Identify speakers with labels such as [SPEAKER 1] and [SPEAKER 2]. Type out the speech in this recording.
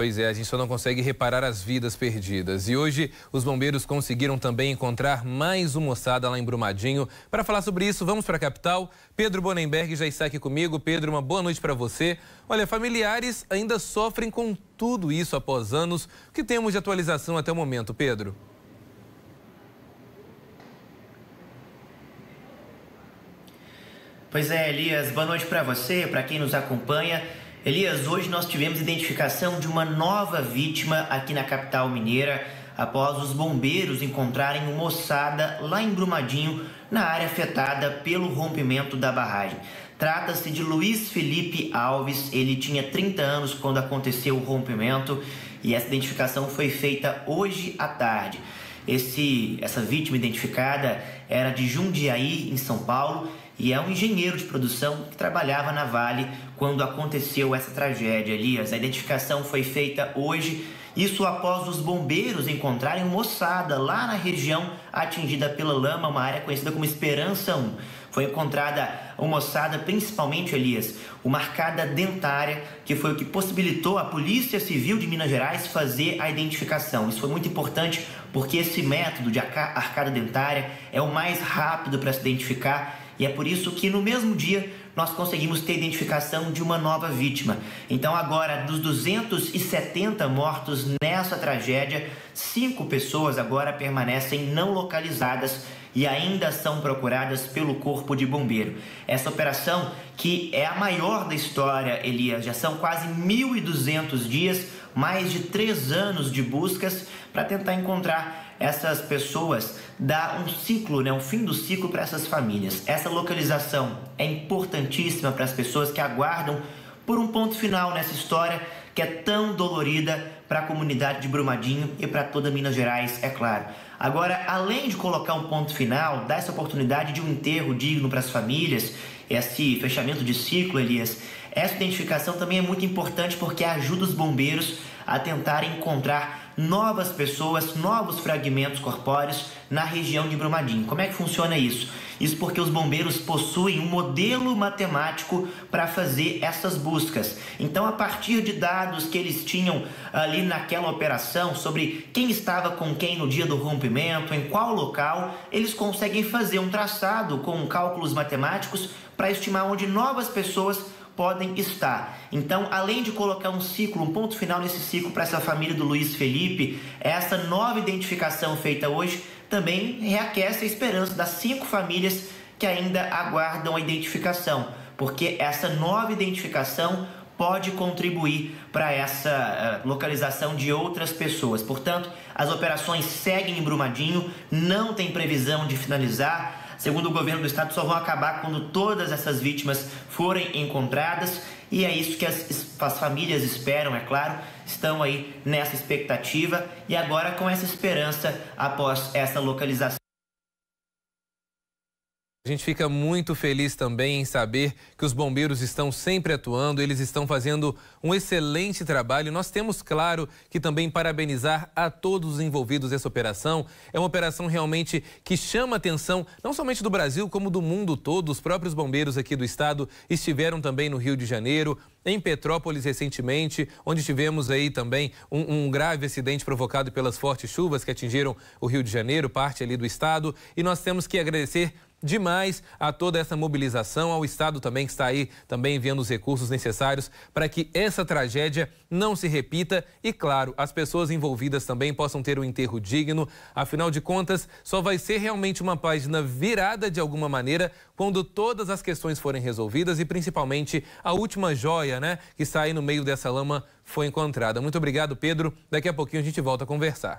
[SPEAKER 1] Pois é, a gente só não consegue reparar as vidas perdidas. E hoje os bombeiros conseguiram também encontrar mais uma moçada lá em Brumadinho. Para falar sobre isso, vamos para a capital. Pedro Bonenberg já está aqui comigo. Pedro, uma boa noite para você. Olha, familiares ainda sofrem com tudo isso após anos. O que temos de atualização até o momento, Pedro?
[SPEAKER 2] Pois é, Elias, boa noite para você, para quem nos acompanha. Elias, hoje nós tivemos identificação de uma nova vítima aqui na capital mineira, após os bombeiros encontrarem uma moçada lá em Brumadinho, na área afetada pelo rompimento da barragem. Trata-se de Luiz Felipe Alves, ele tinha 30 anos quando aconteceu o rompimento e essa identificação foi feita hoje à tarde. Esse, essa vítima identificada era de Jundiaí, em São Paulo, e é um engenheiro de produção que trabalhava na Vale quando aconteceu essa tragédia, Elias. A identificação foi feita hoje, isso após os bombeiros encontrarem moçada lá na região atingida pela lama, uma área conhecida como Esperança 1. Foi encontrada uma moçada, principalmente, Elias, uma arcada dentária, que foi o que possibilitou a Polícia Civil de Minas Gerais fazer a identificação. Isso foi muito importante porque esse método de arcada dentária é o mais rápido para se identificar e é por isso que no mesmo dia nós conseguimos ter identificação de uma nova vítima. Então, agora, dos 270 mortos nessa tragédia, cinco pessoas agora permanecem não localizadas e ainda são procuradas pelo Corpo de Bombeiro. Essa operação, que é a maior da história, Elias, já são quase 1.200 dias, mais de três anos de buscas para tentar encontrar essas pessoas, dá um ciclo, né, um fim do ciclo para essas famílias. Essa localização é importantíssima para as pessoas que aguardam por um ponto final nessa história que é tão dolorida para a comunidade de Brumadinho e para toda Minas Gerais, é claro. Agora, além de colocar um ponto final, dar essa oportunidade de um enterro digno para as famílias, esse fechamento de ciclo, Elias, essa identificação também é muito importante porque ajuda os bombeiros a tentarem encontrar novas pessoas, novos fragmentos corpóreos na região de Brumadinho. Como é que funciona isso? Isso porque os bombeiros possuem um modelo matemático para fazer essas buscas. Então, a partir de dados que eles tinham ali naquela operação sobre quem estava com quem no dia do rompimento, em qual local, eles conseguem fazer um traçado com cálculos matemáticos para estimar onde novas pessoas podem estar. Então, além de colocar um ciclo, um ponto final nesse ciclo para essa família do Luiz Felipe, essa nova identificação feita hoje também reaquece a esperança das cinco famílias que ainda aguardam a identificação, porque essa nova identificação pode contribuir para essa uh, localização de outras pessoas. Portanto, as operações seguem em Brumadinho, não tem previsão de finalizar. Segundo o governo do estado, só vão acabar quando todas essas vítimas forem encontradas. E é isso que as, as famílias esperam, é claro, estão aí nessa expectativa e agora com essa esperança após essa localização.
[SPEAKER 1] Gente fica muito feliz também em saber que os bombeiros estão sempre atuando, eles estão fazendo um excelente trabalho. Nós temos, claro, que também parabenizar a todos os envolvidos nessa operação. É uma operação realmente que chama atenção, não somente do Brasil, como do mundo todo. Os próprios bombeiros aqui do estado estiveram também no Rio de Janeiro, em Petrópolis recentemente, onde tivemos aí também um, um grave acidente provocado pelas fortes chuvas que atingiram o Rio de Janeiro, parte ali do estado. E nós temos que agradecer demais a toda essa mobilização, ao Estado também que está aí também enviando os recursos necessários para que essa tragédia não se repita e, claro, as pessoas envolvidas também possam ter um enterro digno. Afinal de contas, só vai ser realmente uma página virada de alguma maneira quando todas as questões forem resolvidas e principalmente a última joia, né, que está aí no meio dessa lama foi encontrada. Muito obrigado, Pedro. Daqui a pouquinho a gente volta a conversar.